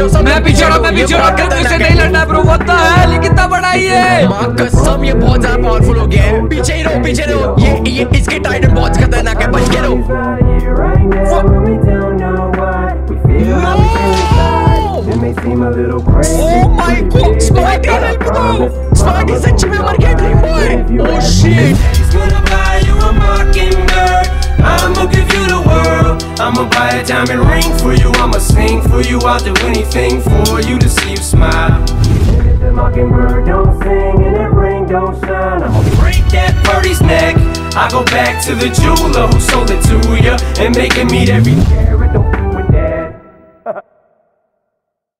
मैं पीछे रहा मैं पीछे रहा क्यों मुझसे नहीं लड़ना ब्रो व्हाट द हेल कितना बड़ा ही है माँ कसम ये बहुत ज़्यादा पावरफुल हो गया है। पीछे ही रहो पीछे रहो। ये ये इसके टाइटन बहुत खतरनाक है बच के रहो। Oh my god, Spidey help दो Spidey सच्ची में मर गया dream boy Oh shit! I'ma buy a diamond ring for you. I'ma sing for you. I'll do anything for you to see you smile. If the mockingbird don't sing and that ring don't shine, I'ma break that birdie's neck. I go back to the jeweler who sold it to ya and make him meet every carat.